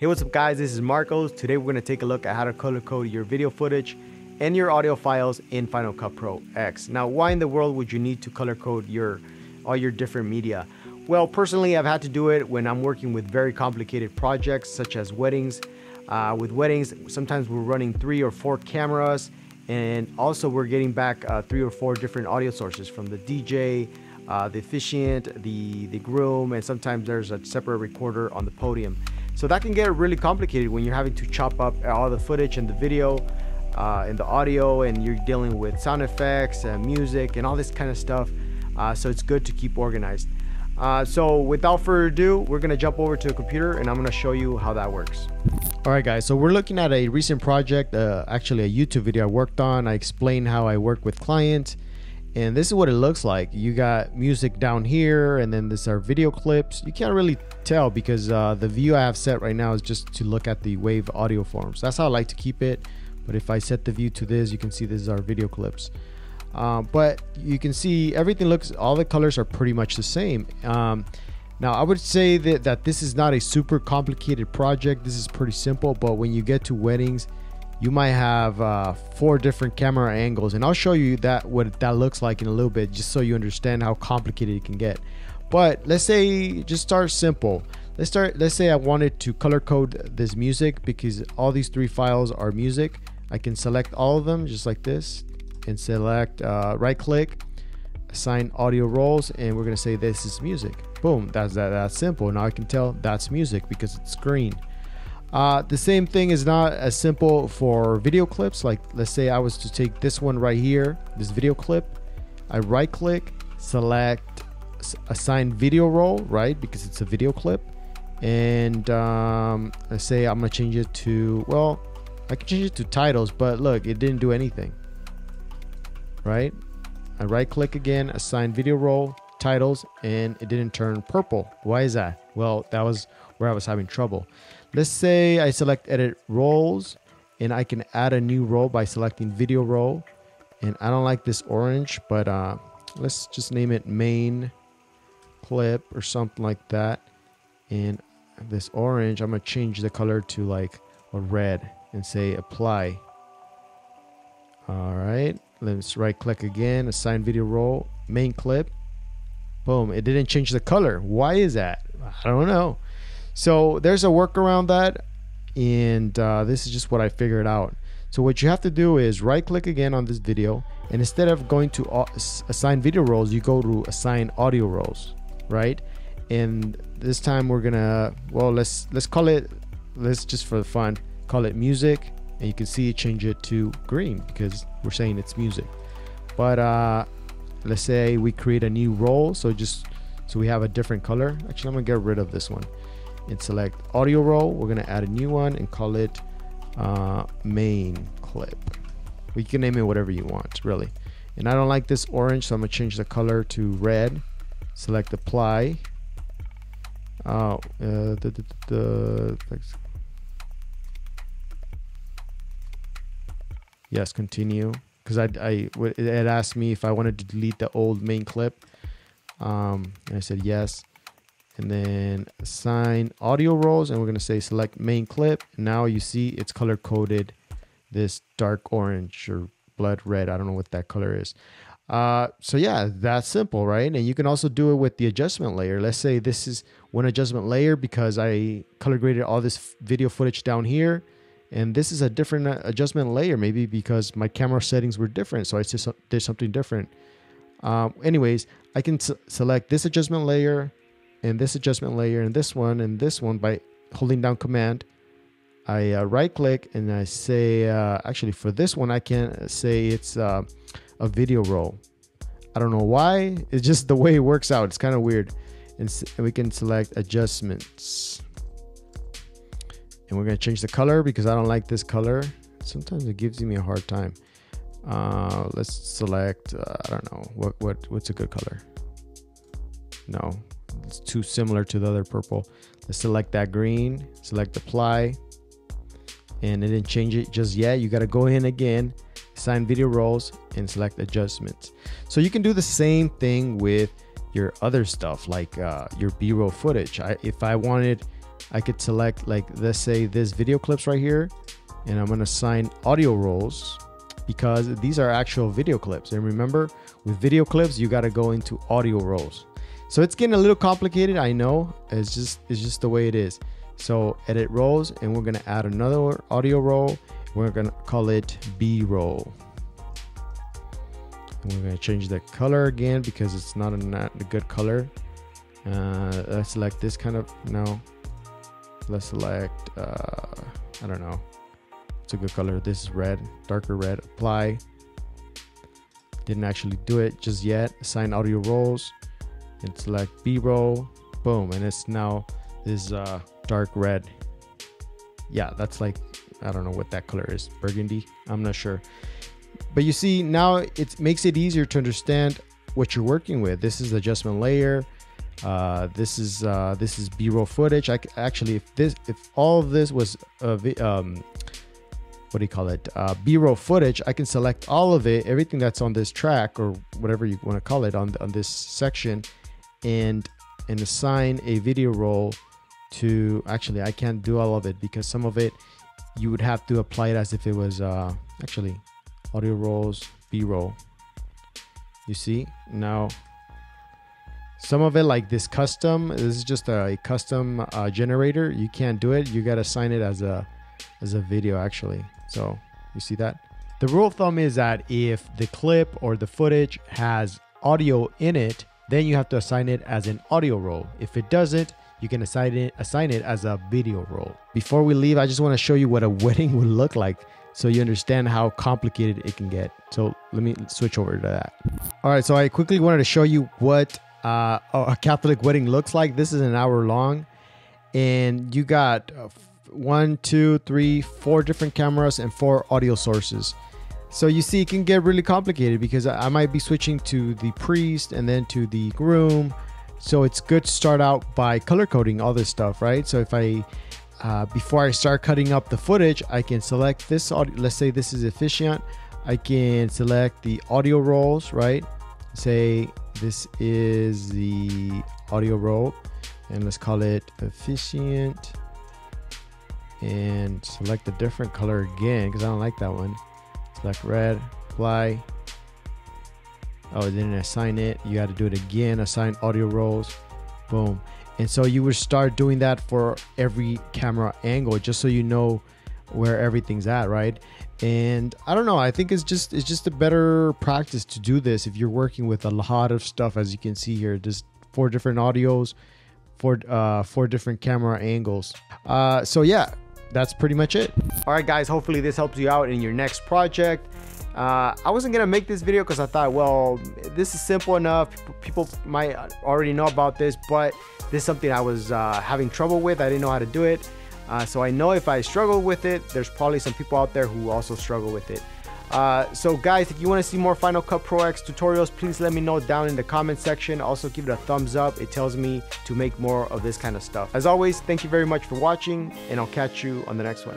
Hey, what's up guys? This is Marcos. Today we're gonna take a look at how to color code your video footage and your audio files in Final Cut Pro X. Now, why in the world would you need to color code your all your different media? Well, personally, I've had to do it when I'm working with very complicated projects such as weddings. Uh, with weddings, sometimes we're running three or four cameras, and also we're getting back uh, three or four different audio sources from the DJ, uh, the officiant, the, the groom, and sometimes there's a separate recorder on the podium. So that can get really complicated when you're having to chop up all the footage and the video uh, and the audio, and you're dealing with sound effects and music and all this kind of stuff. Uh, so it's good to keep organized. Uh, so without further ado, we're gonna jump over to a computer and I'm gonna show you how that works. All right, guys. So we're looking at a recent project, uh, actually a YouTube video I worked on. I explained how I work with clients, and this is what it looks like. You got music down here and then this are video clips. You can't really tell because uh, the view I have set right now is just to look at the wave audio forms. That's how I like to keep it. But if I set the view to this you can see this is our video clips. Uh, but you can see everything looks all the colors are pretty much the same. Um, now I would say that, that this is not a super complicated project. This is pretty simple. But when you get to weddings you might have uh, four different camera angles and I'll show you that what that looks like in a little bit just so you understand how complicated it can get. But let's say just start simple. Let's start let's say I wanted to color code this music because all these three files are music. I can select all of them just like this and select uh, right click assign audio roles and we're gonna say this is music. Boom that's that that's simple. Now I can tell that's music because it's green uh, the same thing is not as simple for video clips. Like let's say I was to take this one right here, this video clip, I right click, select assign video role, right? Because it's a video clip. And um, let's say I'm gonna change it to, well, I can change it to titles, but look, it didn't do anything, right? I right click again, assign video role, titles, and it didn't turn purple. Why is that? Well, that was where I was having trouble. Let's say I select edit roles and I can add a new role by selecting video role. And I don't like this orange, but uh, let's just name it main clip or something like that. And this orange, I'm gonna change the color to like a red and say apply. All right, let's right click again, assign video role, main clip. Boom, it didn't change the color. Why is that? I don't know. So there's a workaround that, and uh, this is just what I figured out. So what you have to do is right click again on this video, and instead of going to assign video roles, you go to assign audio roles, right? And this time we're gonna, well, let's let's call it, let's just for the fun, call it music, and you can see change it to green because we're saying it's music. But uh, let's say we create a new role, so just so we have a different color. Actually, I'm gonna get rid of this one and select audio role. We're gonna add a new one and call it uh, main clip. We can name it whatever you want, really. And I don't like this orange, so I'm gonna change the color to red. Select apply. Uh, uh, the, the, the, yes, continue. Because I, I, it asked me if I wanted to delete the old main clip. Um, and I said yes and then assign audio roles and we're going to say select main clip. Now you see it's color coded this dark orange or blood red. I don't know what that color is. Uh, so yeah that's simple right? And you can also do it with the adjustment layer. Let's say this is one adjustment layer because i color graded all this video footage down here. And this is a different uh, adjustment layer maybe because my camera settings were different so i just did something different. Um, anyways i can select this adjustment layer and this adjustment layer and this one and this one by holding down command I uh, right click and I say uh, actually for this one I can say it's uh, a video role I don't know why. It's just the way it works out. It's kind of weird. And, and we can select adjustments. And we're gonna change the color because I don't like this color. Sometimes it gives me a hard time. Uh, let's select uh, I don't know. What what what's a good color? No it's too similar to the other purple. Let's select that green, select apply, and it didn't change it just yet. You got to go in again, assign video roles, and select adjustments. So you can do the same thing with your other stuff like uh, your b-roll footage I, if i wanted I could select like let's say this video clips right here and I'm gonna assign audio roles because these are actual video clips. And remember with video clips, you gotta go into audio roles. So it's getting a little complicated, I know. It's just it's just the way it is. So edit roles and we're gonna add another audio role. We're gonna call it B roll. And we're gonna change the color again because it's not a, not a good color. Uh, let's select this kind of no. Let's select uh, I don't know. It's a good color. This is red, darker red. Apply. Didn't actually do it just yet. Assign audio roles and select B-roll. Boom, and it's now this uh, dark red. Yeah, that's like I don't know what that color is. Burgundy. I'm not sure. But you see now it makes it easier to understand what you're working with. This is the adjustment layer. Uh, this is uh, this is B-roll footage. I actually, if this, if all of this was um, what do you call it? Uh, B-roll footage, I can select all of it, everything that's on this track or whatever you want to call it on on this section, and and assign a video role to. Actually, I can't do all of it because some of it you would have to apply it as if it was uh, actually audio roles, B-roll. You see now some of it like this custom this is just a custom uh, generator you can't do it you got to sign it as a as a video actually so you see that the rule of thumb is that if the clip or the footage has audio in it then you have to assign it as an audio role if it doesn't you can assign it assign it as a video role before we leave i just want to show you what a wedding would look like so you understand how complicated it can get so let me switch over to that all right so i quickly wanted to show you what uh, a Catholic wedding looks like. This is an hour long, and you got uh, one, two, three, four different cameras and four audio sources. So you see, it can get really complicated because I might be switching to the priest and then to the groom. So it's good to start out by color coding all this stuff, right? So if I uh, before I start cutting up the footage, I can select this audio. Let's say this is officiant. I can select the audio roles, right? Say this is the audio role and let's call it officiant and select a different color again because I don't like that one. Select red, apply. Oh, didn't assign it. You got to do it again. Assign audio roles. Boom. And so you would start doing that for every camera angle just so you know where everything's at, right? And I don't know, I think it's just it's just a better practice to do this if you're working with a lot of stuff as you can see here, just four different audios, four uh four different camera angles. Uh so yeah, that's pretty much it. All right guys, hopefully this helps you out in your next project. Uh, I wasn't gonna make this video because I thought, well, this is simple enough. People might already know about this, but this is something I was uh, having trouble with. I didn't know how to do it. Uh, so I know if I struggle with it, there's probably some people out there who also struggle with it. Uh, so guys, if you want to see more Final Cut Pro X tutorials, please let me know down in the comment section. Also give it a thumbs up. It tells me to make more of this kind of stuff. As always, thank you very much for watching and I'll catch you on the next one.